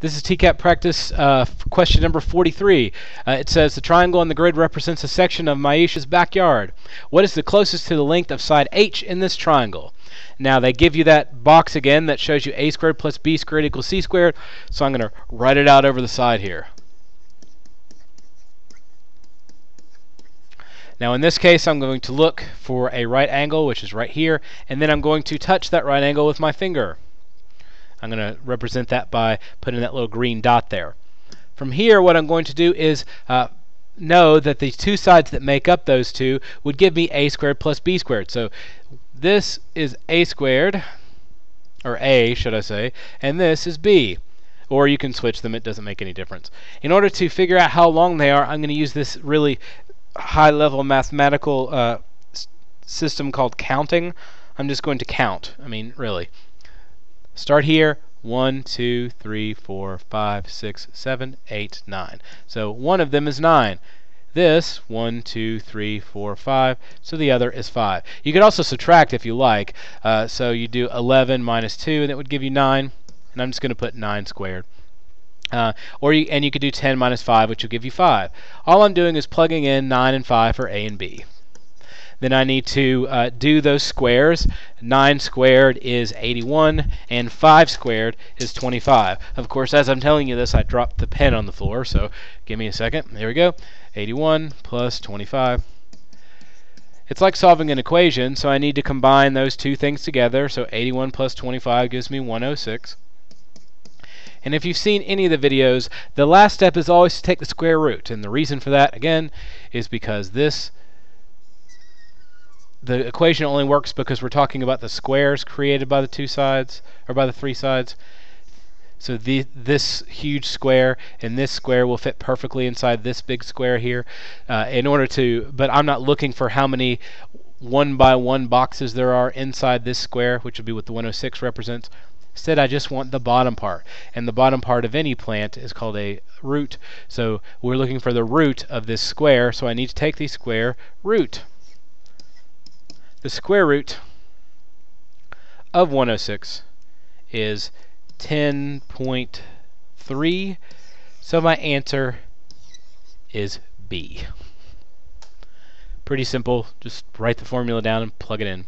This is TCAP practice uh, question number 43. Uh, it says the triangle on the grid represents a section of Maisha's backyard. What is the closest to the length of side H in this triangle? Now they give you that box again that shows you a squared plus b squared equals c squared. So I'm going to write it out over the side here. Now in this case I'm going to look for a right angle which is right here and then I'm going to touch that right angle with my finger. I'm going to represent that by putting that little green dot there. From here, what I'm going to do is uh, know that the two sides that make up those two would give me a squared plus b squared. So this is a squared, or a, should I say, and this is b. Or you can switch them, it doesn't make any difference. In order to figure out how long they are, I'm going to use this really high-level mathematical uh, system called counting. I'm just going to count. I mean, really. Start here. 1, 2, 3, 4, 5, 6, 7, 8, 9. So one of them is 9. This, 1, 2, 3, 4, 5, so the other is 5. You could also subtract if you like. Uh, so you do 11 minus 2, and it would give you 9. And I'm just going to put 9 squared. Uh, or you, and you could do 10 minus 5, which will give you 5. All I'm doing is plugging in 9 and 5 for A and B. Then I need to uh, do those squares. 9 squared is 81, and 5 squared is 25. Of course, as I'm telling you this, I dropped the pen on the floor, so give me a second. There we go. 81 plus 25. It's like solving an equation, so I need to combine those two things together. So 81 plus 25 gives me 106. And if you've seen any of the videos, the last step is always to take the square root. And the reason for that, again, is because this the equation only works because we're talking about the squares created by the two sides, or by the three sides. So the, this huge square and this square will fit perfectly inside this big square here. Uh, in order to, but I'm not looking for how many one by one boxes there are inside this square, which would be what the 106 represents. Instead, I just want the bottom part. And the bottom part of any plant is called a root. So we're looking for the root of this square, so I need to take the square root the square root of 106 is 10.3. So my answer is B. Pretty simple. Just write the formula down and plug it in.